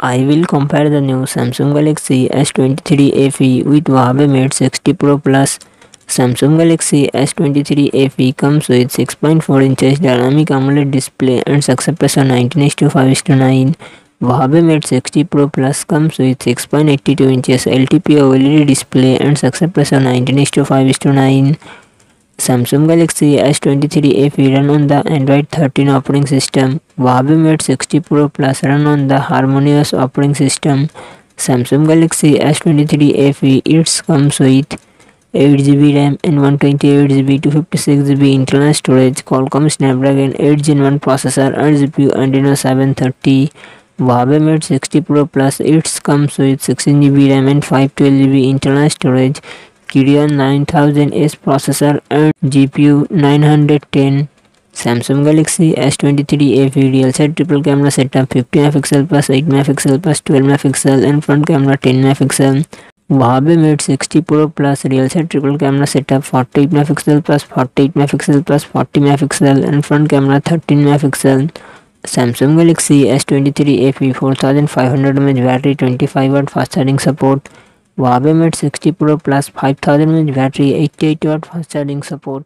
I will compare the new Samsung Galaxy S23 FE with Huawei Mate 60 Pro Plus. Samsung Galaxy S23 FE comes with 6.4 inches dynamic AMOLED display and success ratio 19:5:9. Huawei Mate 60 Pro Plus comes with 6.82 inches LTPO OLED display and success ratio 19:5:9. Samsung Galaxy S23 FE run on the Android 13 operating system. Huawei Mate 60 Pro Plus run on the Harmonious operating system. Samsung Galaxy S23 FE it comes with 8GB RAM and 128GB 256GB internal storage, Qualcomm Snapdragon 8 Gen 1 processor and GPU Adreno 730. Huawei Mate 60 Pro Plus it comes with 16GB RAM and 512GB internal storage. Kirin 9000S processor and GPU 910. Samsung Galaxy S23 FE real set triple camera setup 50 MP plus 8 MP plus 12 MP and front camera 10 MP. Huawei Mate 60 Pro Plus real set triple camera setup 48 MP plus 48 MP plus 40 MP and front camera 13 MP. Samsung Galaxy S23 FE 4500 mAh battery 25 watt fast charging support. Huawei Mate 60 Pro Plus 5000 mAh battery 88 watt fast charging support